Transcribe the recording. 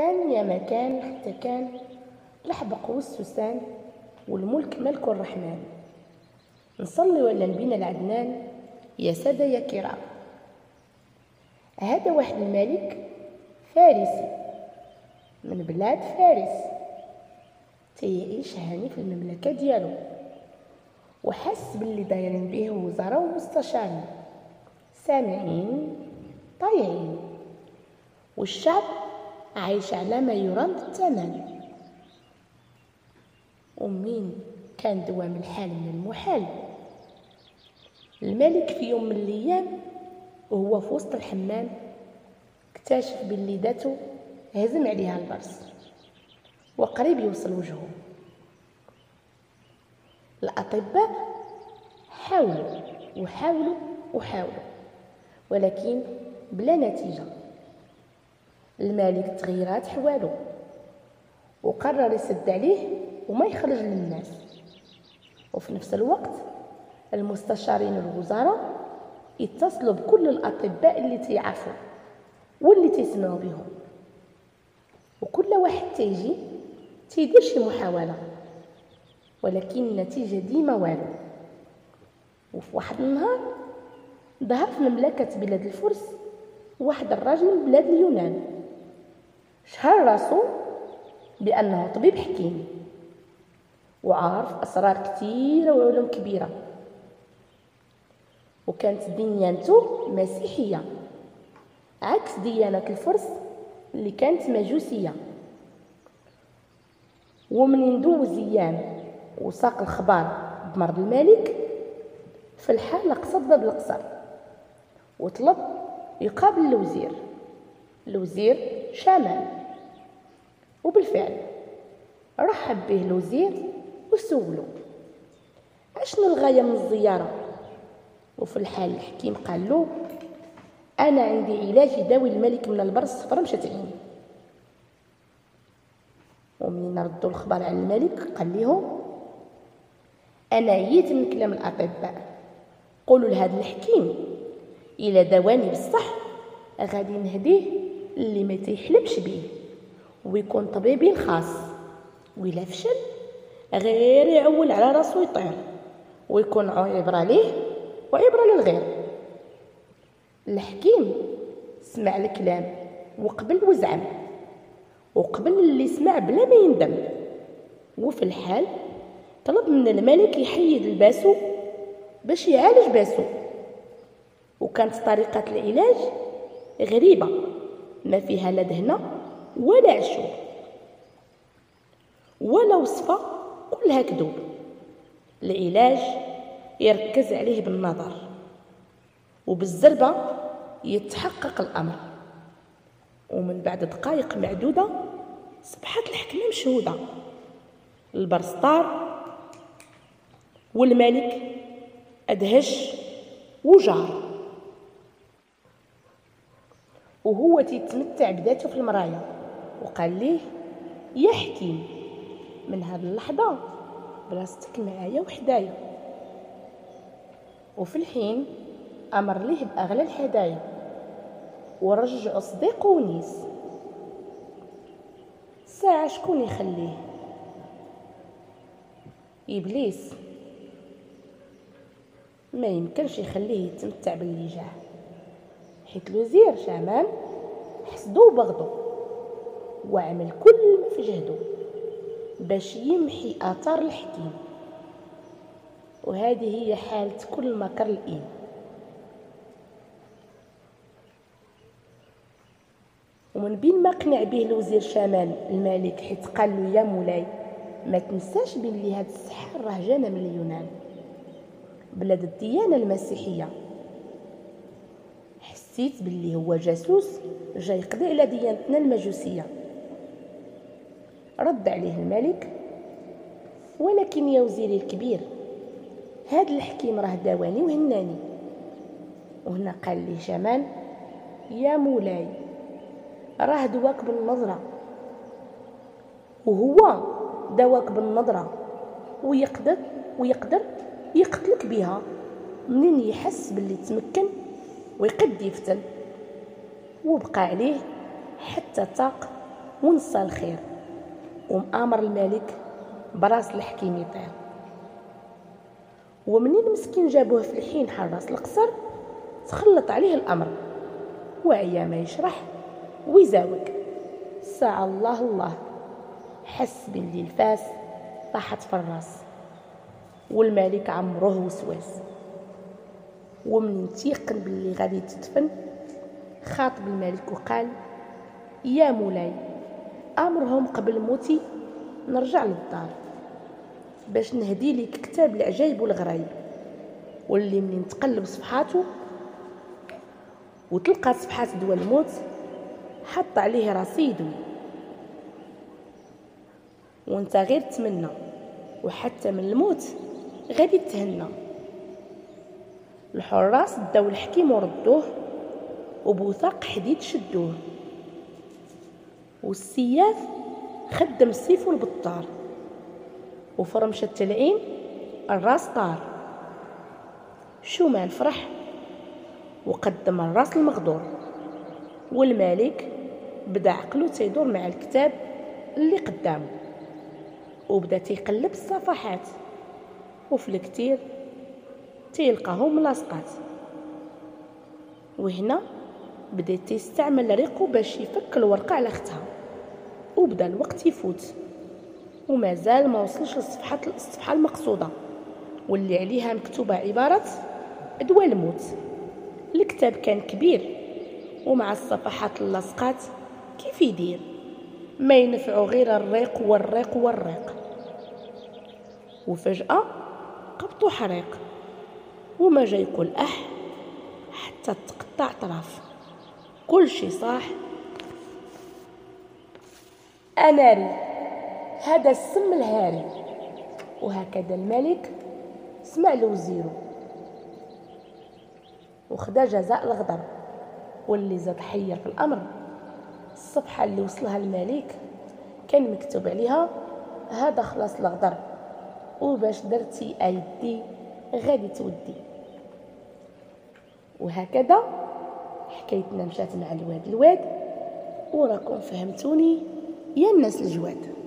كان يا ما كان حتى كان الحبق والسوسان والملك ملك الرحمن. نصلي ولا نبينا العدنان؟ يا سادة يا كرام. هذا واحد الملك فارسي من بلاد فارس. تيعيش هاني في المملكة ديالو. وحس باللي دايرين به وزراء ومستشارين سامعين طايعين. والشعب عايش على ما يرام بالثمن ومين كان دوام الحال من المحال. الملك في يوم من الأيام وهو في وسط الحمام اكتشف باللي داتو هزم عليها البرص وقريب يوصل وجهه. الأطباء حاولوا وحاولوا وحاولوا ولكن بلا نتيجة. الملك تغيرات حوالو. وقرر يسد عليه وما يخرج للناس. وفي نفس الوقت المستشارين الوزراء يتصلوا بكل الأطباء اللي تيعرفوا واللي تيسمعوا بهم. وكل واحد تيجي تيدير شي محاولة. ولكن النتيجة ديما والو. وفي واحد النهار ظهر في مملكة بلاد الفرس واحد الراجل من بلاد اليونان. شهر راسو بأنه طبيب حكيم وعارف أسرار كثيرة وعلوم كبيرة. وكانت ديانته مسيحية عكس ديانة الفرس اللي كانت مجوسية. ومن دوز أيام وساق الخبار بمرض الملك في الحال قصد باب القصر وطلب يقابل الوزير الوزير شمال وبالفعل رحب به الوزير وسولو أشنو الغاية من الزيارة؟ وفي الحال الحكيم قال له أنا عندي علاج يداوي الملك من البرص فرمشة عيني ومنين ردوا الخبر على الملك قال لهم أنا عييت من كلام الأطباء. قولوا لهذا الحكيم الا دواني بصح غادي نهديه اللي ما تيحلمش بيه ويكون طبيبي خاص وإلا فشل غير يعول على راسو يطير ويكون عبرة ليه وعبرة للغير. الحكيم سمع الكلام وقبل وزعم وقبل اللي سمع بلا ما يندم. وفي الحال طلب من الملك يحيد الباسو باش يعالج باسو. وكانت طريقة العلاج غريبة ما فيها لا دهنة ولا عشور ولا وصفة كلها كذوب العلاج يركز عليه بالنظر وبالزربة يتحقق الأمر. ومن بعد دقائق معدودة صبحت الحكمة مشهودة. البرسطار والملك أدهش وجار. وهو تيتمتع بذاته في المرايا. وقال ليه؟ يا حكيم من هذه اللحظة بلاصتك معايا وحدايا. وفي الحين أمر ليه بأغلى الهدايا ورجع صديق ونيس. ساعة شكون يخليه؟ إبليس. ما يمكنش يخليه يتمتع باللي جاه. حيت الوزير شامام حسدو وبغضو. وعمل كل ما في جهدو باش يمحي آثار الحكيم. وهذه هي حالة كل مكر الإيم ومن بين ما قنع به الوزير شمال الملك حيت قال له يا مولاي ما تنساش بلي هاد السحر راه جانا من اليونان بلاد الديانة المسيحية. حسيت باللي هو جاسوس جاي يقضي على ديانتنا المجوسية. رد عليه الملك ولكن يا وزيري الكبير هاد الحكيم راه داواني وهناني. وهنا قال لي شمال يا مولاي راه دواك بالنظرة. وهو دواك بالنظرة ويقدر ويقدر يقتلك بها. منين يحس باللي تمكن ويقد يفتن؟ وبقى عليه حتى طاق ونسى الخير. ومآمر الملك براس الحكيم يطير ومنين مسكين جابوه في الحين حراس القصر؟ تخلط عليه الأمر. وعيا ما يشرح ويزاوق ساعة الله الله. حس باللي الفاس طاحت في الراس. والملك عمروه وسواس. ومن تيقن باللي غادي تدفن؟ خاطب الملك وقال يا مولاي أمرهم قبل موتي نرجع للدار باش نهدي لك كتاب العجايب والغرايب واللي منين تقلب صفحاته وتلقى صفحات دواء الموت حط عليه رصيد وانت غير تمنى وحتى من الموت غادي تهنى. الحراس داو الحكيم وردوه وبوثاق حديد شدوه. والسياف خدم السيف والبطار وفرمشة التلعين الراس طار. شو ما الفرح وقدم الراس المغدور. والملك بدأ عقلو تيدور مع الكتاب اللي قدامه. وبدا تيقلب الصفحات. وفي الكتير تيلقاهم لاصقات. وهنا بدا تيستعمل ريقو باش يفك الورقة على اختها. وبدا الوقت يفوت. ومازال ما وصلش لصفحة الصفحة المقصودة. واللي عليها مكتوبة عبارة أدواء الموت. الكتاب كان كبير. ومع الصفحات اللاصقات كيف يدير؟ ما ينفعو غير الريق والريق والريق. وفجأة قبطو حريق. وما يقول أح حتى تقطع طرف. كل شي صاح. أناري هذا السم الهاري. وهكذا الملك سمع لوزيرو وخدا جزاء الغضب. واللي زاد حير في الأمر. الصفحة اللي وصلها الملك كان مكتوب عليها هذا خلاص الغدر وباش درتي أيدي غادي تودي. وهكذا حكايتنا مشات مع الواد الواد. وراكم فهمتوني؟ يا الناس الجواد.